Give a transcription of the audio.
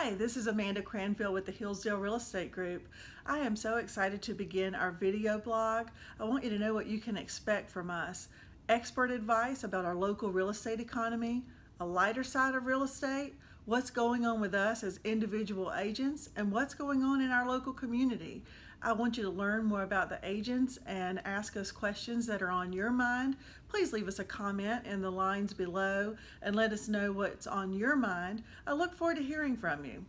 Hi, this is Amanda Cranfill with the Hillsdale Real Estate Group. I am so excited to begin our video blog. I want you to know what you can expect from us. Expert advice about our local real estate economy, a lighter side of real estate, what's going on with us as individual agents, and what's going on in our local community. I want you to learn more about the agents and ask us questions that are on your mind. Please leave us a comment in the lines below and let us know what's on your mind. I look forward to hearing from you.